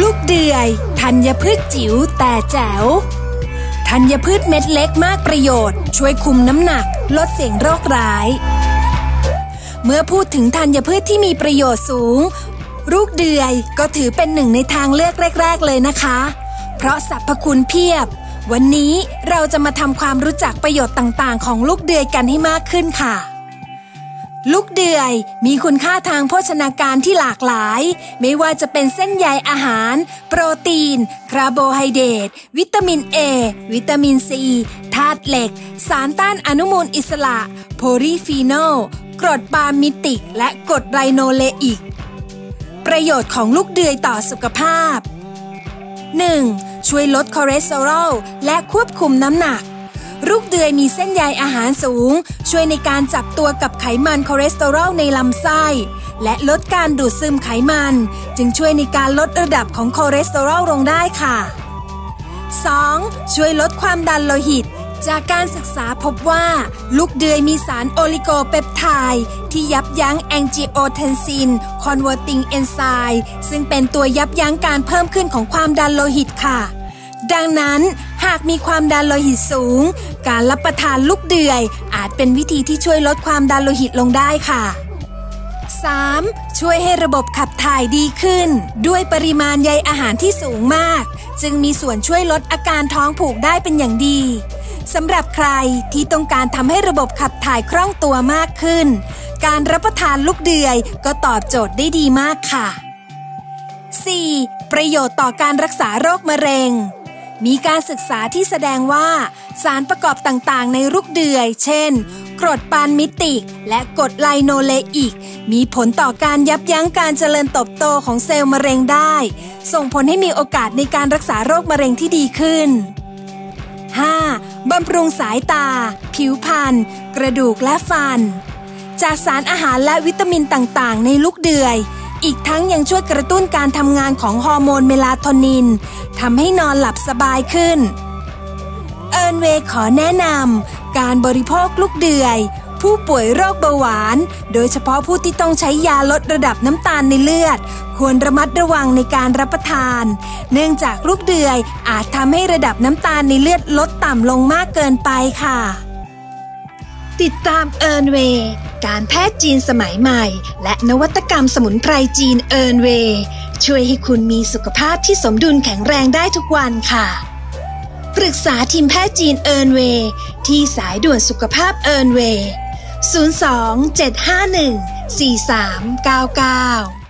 ลูกเดือยธัญพืชจิ๋วแต่แจ๋วธัญพืชเม็ดเล็กมากประโยชน์ ช่วยคุมน้ำหนัก ลดเสี่ยงโรคร้าย เมื่อพูดถึงธัญพืชที่มีประโยชน์สูง ลูกเดือยก็ถือเป็นหนึ่งในทางเลือกแรก ๆ เลยนะคะ เพราะสรรพคุณเพียบ วันนี้เราจะมาทำความรู้จักประโยชน์ต่างๆ ของลูกเดือยกันให้มากขึ้นค่ะ ลูกเดือยมีคุณค่าทางโภชนาการที่หลากหลาย ไม่ว่าจะเป็นเส้นใยอาหาร โปรตีน คาร์โบไฮเดรตวิตามินเอวิตามินซีธาตุเหล็ก สารต้านอนุมูลอิสระ โพลีฟีนอลกรดปาล์มิติก และกรดไลโนเลอิก ประโยชน์ของลูกเดือยต่อสุขภาพ 1. ช่วยลดคอเลสเตอรอลและควบคุมน้ำหนัก ลูกเดือยมีเส้นใยอาหารสูง ช่วยในการจับตัวกับไขมันคอเลสเตอรอลในลำไส้ และลดการดูดซึมไขมัน จึงช่วยในการลดระดับของคอเลสเตอรอลลงได้ค่ะ 2. ช่วยลดความดันโลหิต จากการศึกษาพบว่า ลูกเดือยมีสาร oligopeptide ที่ยับยั้ง angiotensin converting enzyme ซึ่งเป็นตัวยับยั้งการเพิ่มขึ้นของความดันโลหิตค่ะ ดังนั้น หากมีความดันโลหิตสูง การรับประทานลูกเดือย อาจเป็นวิธีที่ช่วยลดความดันโลหิตลงได้ค่ะ 3. ช่วยให้ระบบขับถ่ายดีขึ้น ด้วยปริมาณใยอาหารที่สูงมาก จึงมีส่วนช่วยลดอาการท้องผูกได้เป็นอย่างดีสำหรับใครที่ต้องการทำให้ระบบขับถ่ายคล่องตัวมากขึ้น การรับประทานลูกเดือยก็ตอบโจทย์ได้ดีมากค่ะ 4. ประโยชน์ต่อการรักษาโรคมะเร็ง มีการศึกษาที่แสดงว่า สารประกอบต่างๆ ในลูกเดือย เช่น กรดปานมิติก และกรดไลโนเลอิก มีผลต่อการยับยั้งการเจริญเติบโตของเซลล์มะเร็งได้ ส่งผลให้มีโอกาสในการรักษาโรคมะเร็งที่ดีขึ้น 5. บำรุงสายตา ผิวพรรณกระดูกและฟัน จากสารอาหารและวิตามินต่างๆ ในลูกเดือย อีกทั้งยังช่วยกระตุ้นการทำงานของฮอร์โมนเมลาโทนินทำให้นอนหลับสบายขึ้น เอิร์นเวย์ขอแนะนำการบริโภคลูกเดือย ผู้ป่วยโรคเบาหวาน โดยเฉพาะผู้ที่ต้องใช้ยาลดระดับน้ำตาลในเลือด ควรระมัดระวังในการรับประทาน เนื่องจากลูกเดือยอาจทำให้ระดับน้ำตาลในเลือดลดต่ำลงมากเกินไปค่ะ ติดตามเอิร์นเวย์การแพทย์จีนสมัยใหม่ และนวัตกรรมสมุนไพรจีนเอิร์นเวย์ช่วยให้คุณมีสุขภาพที่สมดุลแข็งแรงได้ทุกวันค่ะ ปรึกษาทีมแพทย์จีนเอิร์นเวย์ที่สายด่วนสุขภาพเอิร์นเวย์02 751 4399